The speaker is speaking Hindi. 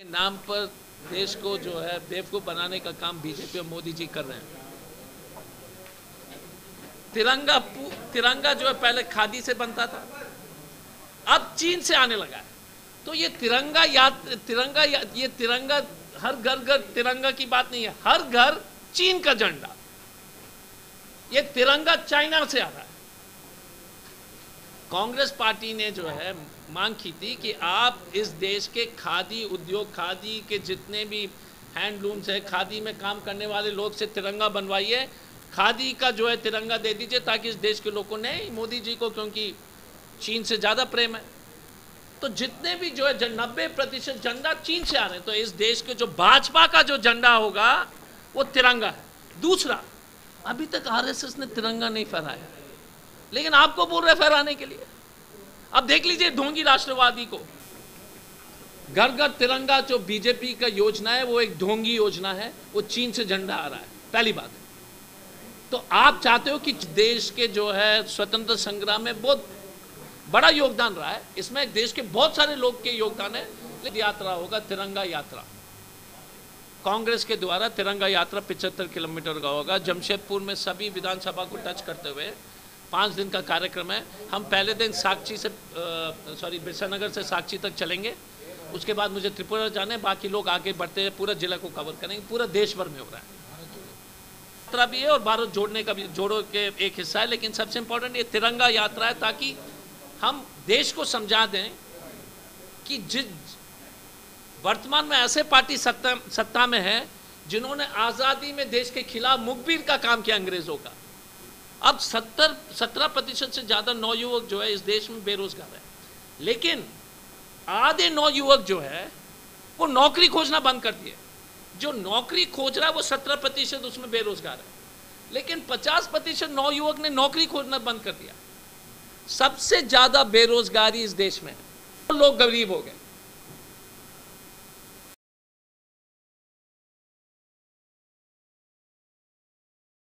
नाम पर देश को जो है बेवकूफ़ बनाने का काम बीजेपी और मोदी जी कर रहे हैं। तिरंगा तिरंगा जो है पहले खादी से बनता था अब चीन से आने लगा है। तो ये तिरंगा याद तिरंगा या, ये तिरंगा हर घर घर तिरंगा की बात नहीं है हर घर चीन का झंडा। ये तिरंगा चाइना से आ रहा है। कांग्रेस पार्टी ने जो है, मांग की थी कि आप इस देश के खादी उद्योग, खादी के जितने भी हैंडलूम्स है, खादी में काम करने वाले लोग से तिरंगा बनवाइए। खादी का जो है, तिरंगा दे दीजिए ताकि इस देश के लोगों ने, मोदी जी को, क्योंकि चीन से ज़्यादा प्रेम है। तो जितने भी जो है नब्बे प्रतिशत झंडा चीन से आ रहे हैं तो इस देश के जो भाजपा का जो झंडा होगा, वो तिरंगा है। दूसरा, अभी तक आरएसएस ने तिरंगा नहीं फहराया। लेकिन आपको बोल रहे फहराने के लिए। अब देख लीजिए ढोंगी राष्ट्रवादी को। घर घर तिरंगा, जो बीजेपी का योजना है, वो एक ढोंगी योजना है, वो चीन से झंडा आ रहा है। पहली बात। तो आप चाहते हो कि देश के जो है स्वतंत्र संग्राम में बहुत बड़ा योगदान रहा है? इसमें देश के बहुत सारे लोग के योगदान है। यात्रा होगा, तिरंगा यात्रा। कांग्रेस के द्वारा तिरंगा यात्रा पिछहत्तर किलोमीटर का होगा। जमशेदपुर में सभी विधानसभा को टच करते हुए पाँच दिन का कार्यक्रम है। हम पहले दिन साक्षी से सॉरी बिरसा नगर से साक्षी तक चलेंगे। उसके बाद मुझे त्रिपुरा जाने बाकी लोग आगे बढ़ते हैं। पूरा जिला को कवर करेंगे। पूरा देश भर में हो रहा है। यात्रा भी है और भारत जोड़ने का भी, जोड़ो के एक हिस्सा है। लेकिन सबसे इम्पोर्टेंट ये तिरंगा यात्रा है ताकि हम देश को समझा दें कि जिस, वर्तमान में ऐसे पार्टी सत्ता सत्ता में है जिन्होंने आज़ादी में देश के खिलाफ मुखबिर का काम किया अंग्रेज़ों का। अब सत्तर, सत्रह प्रतिशत से ज़्यादा नौयुवक जो है इस देश में बेरोजगार है। लेकिन आधे नौयुवक जो है, वो नौकरी खोजना बंद कर दिए। जो नौकरी खोज रहा है, वो सत्रह प्रतिशत उसमें बेरोजगार है। लेकिन पचास प्रतिशत नौयुवक ने नौकरी खोजना बंद कर दिया। सबसे ज़्यादा बेरोजगारी इस देश में है। लोग गरीब हो गए।